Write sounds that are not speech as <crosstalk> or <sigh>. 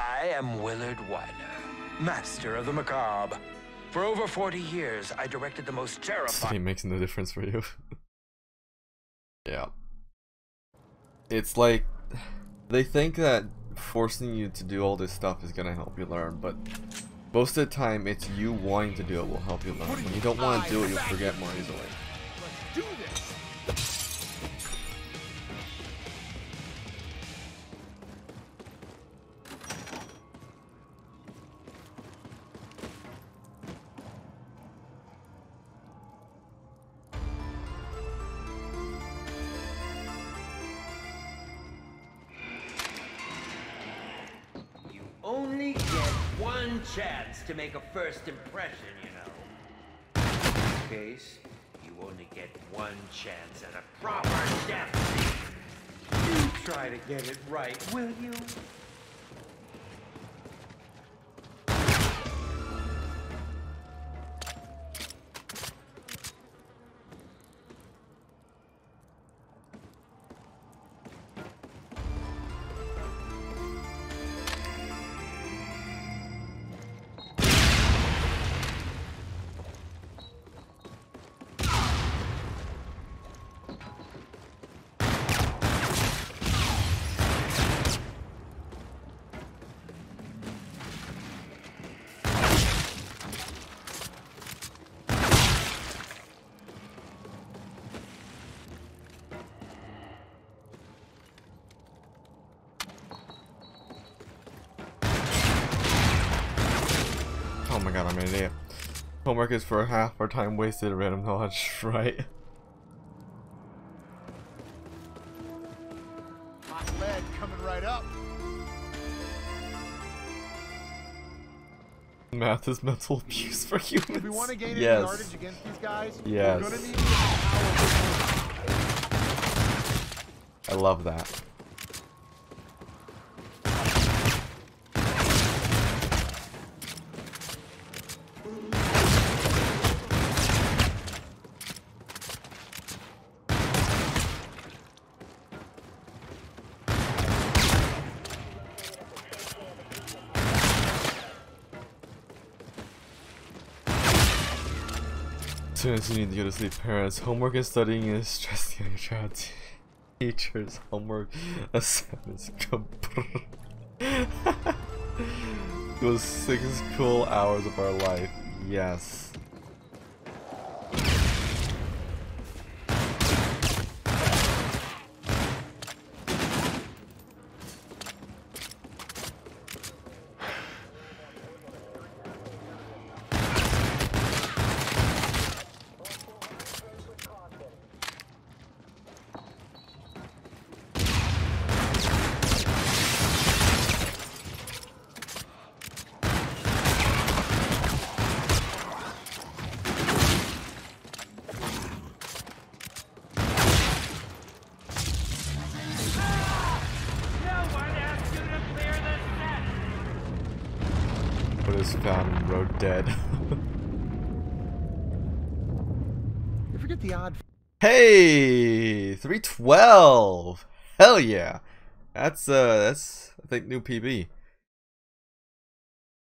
I am Willard Wyler, master of the macabre. For over 40 years, I directed the most terrifying. It makes no difference for you. <laughs> yeah. It's like they think that forcing you to do all this stuff is gonna help you learn, but most of the time it's you wanting to do it will help you learn. When you don't want to do it, you'll forget more easily. Let's do this. Get one chance to make a first impression, you know. In this case, you only get one chance at a proper death. You try to get it right, will you? Oh my god, I'm an idiot. Homework is for half our time wasted at random knowledge, <laughs> right? Hot lead coming right up. Math is mental abuse for humans. If we want to gain yes. yardage against these guys, Yes. we're gonna need. I love that. As you need to go to sleep, parents, homework and studying is stressing out your child. Teachers, homework, <laughs> assignments, <laughs> Those six cool hours of our life. Yes. Set! Found in road dead. <laughs> You forget the odd hey! 312! Hell yeah! That's, uh, that's, I think, new PB.